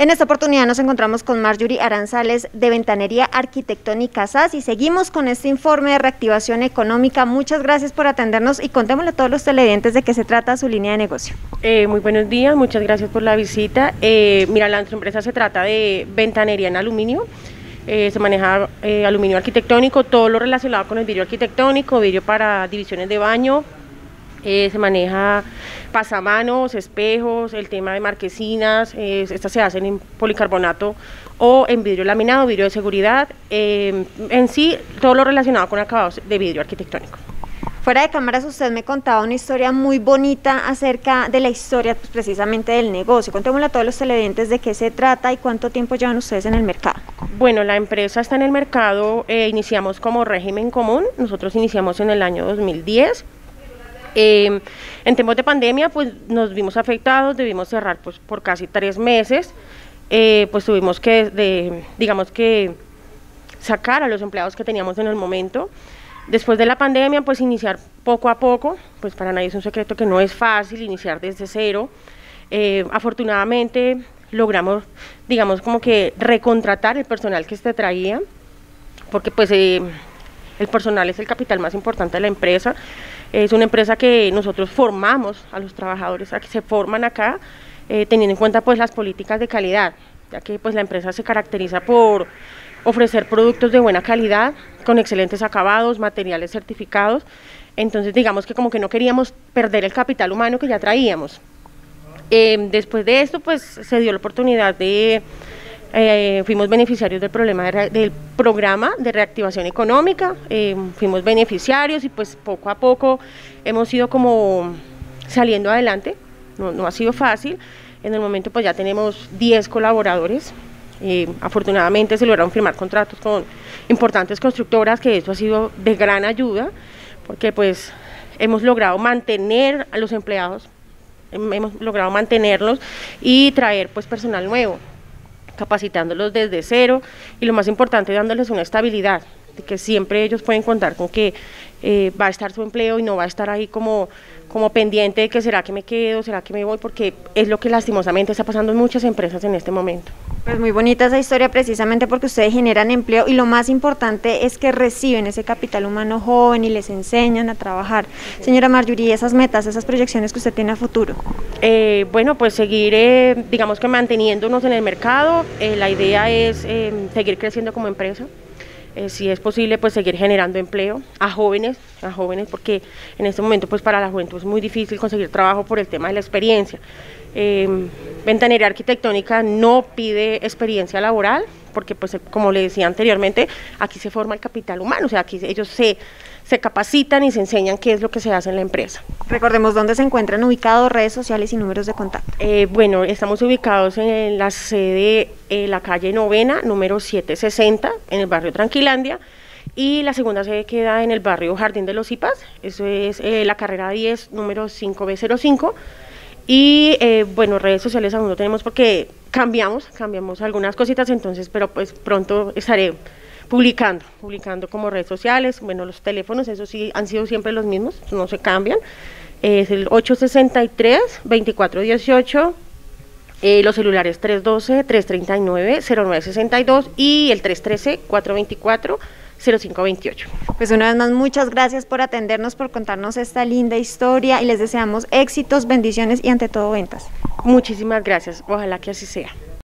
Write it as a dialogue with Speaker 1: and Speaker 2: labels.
Speaker 1: En esta oportunidad nos encontramos con Marjorie Aranzales de Ventanería Arquitectónica SAS y seguimos con este informe de reactivación económica. Muchas gracias por atendernos y contémosle a todos los televidentes de qué se trata su línea de negocio.
Speaker 2: Eh, muy buenos días, muchas gracias por la visita. Eh, mira, la empresa se trata de ventanería en aluminio. Eh, se maneja aluminio arquitectónico, todo lo relacionado con el vidrio arquitectónico, vidrio para divisiones de baño, eh, se maneja pasamanos, espejos, el tema de marquesinas, estas se hacen en policarbonato o en vidrio laminado, vidrio de seguridad, en sí todo lo relacionado con acabados de vidrio arquitectónico.
Speaker 1: Fuera de cámaras usted me contaba una historia muy bonita acerca de la historia pues, precisamente del negocio. Contémosle a todos los televidentes de qué se trata y cuánto tiempo llevan ustedes en el mercado.
Speaker 2: Bueno, la empresa está en el mercado, eh, iniciamos como régimen común, nosotros iniciamos en el año 2010. Eh, en tiempos de pandemia, pues nos vimos afectados, debimos cerrar pues, por casi tres meses, eh, pues tuvimos que, de, digamos que, sacar a los empleados que teníamos en el momento. Después de la pandemia, pues iniciar poco a poco, pues para nadie es un secreto que no es fácil iniciar desde cero. Eh, afortunadamente logramos, digamos, como que recontratar el personal que se traía, porque pues eh, el personal es el capital más importante de la empresa. Es una empresa que nosotros formamos a los trabajadores, a que se forman acá, eh, teniendo en cuenta pues las políticas de calidad, ya que pues la empresa se caracteriza por ofrecer productos de buena calidad, con excelentes acabados, materiales certificados. Entonces, digamos que como que no queríamos perder el capital humano que ya traíamos. Eh, después de esto, pues se dio la oportunidad de, eh, fuimos beneficiarios del, problema del programa de reactivación económica, eh, fuimos beneficiarios y pues poco a poco hemos ido como saliendo adelante, no, no ha sido fácil. En el momento pues ya tenemos 10 colaboradores, eh, afortunadamente se lograron firmar contratos con importantes constructoras, que eso ha sido de gran ayuda, porque pues hemos logrado mantener a los empleados, hemos logrado mantenerlos y traer pues personal nuevo, capacitándolos desde cero y lo más importante dándoles una estabilidad, de que siempre ellos pueden contar con que eh, va a estar su empleo y no va a estar ahí como, como pendiente de que será que me quedo, será que me voy, porque es lo que lastimosamente está pasando en muchas empresas en este momento.
Speaker 1: Pues muy bonita esa historia precisamente porque ustedes generan empleo y lo más importante es que reciben ese capital humano joven y les enseñan a trabajar. Señora Marjorie, esas metas, esas proyecciones que usted tiene a futuro.
Speaker 2: Eh, bueno, pues seguir, eh, digamos que manteniéndonos en el mercado. Eh, la idea es seguir creciendo como empresa. Si es posible, pues seguir generando empleo a jóvenes, a jóvenes, porque en este momento, pues para la juventud es muy difícil conseguir trabajo por el tema de la experiencia. Eh, Ventanería Arquitectónica no pide experiencia laboral, porque pues como le decía anteriormente, aquí se forma el capital humano, o sea, aquí ellos se, se capacitan y se enseñan qué es lo que se hace en la empresa.
Speaker 1: Recordemos dónde se encuentran ubicados, redes sociales y números de contacto.
Speaker 2: Eh, bueno, estamos ubicados en la sede, en la calle Novena, número 760, en el barrio Tranquilandia, y la segunda sede queda en el barrio Jardín de los Ipas, eso es eh, la carrera 10, número 5B05, y eh, bueno, redes sociales aún no tenemos porque cambiamos, cambiamos algunas cositas entonces, pero pues pronto estaré publicando, publicando como redes sociales, bueno, los teléfonos, eso sí, han sido siempre los mismos, no se cambian, es el 863-2418, eh, los celulares 312-339-0962 y el 313-424. 0528.
Speaker 1: Pues una vez más, muchas gracias por atendernos, por contarnos esta linda historia y les deseamos éxitos, bendiciones y ante todo ventas.
Speaker 2: Muchísimas gracias, ojalá que así sea.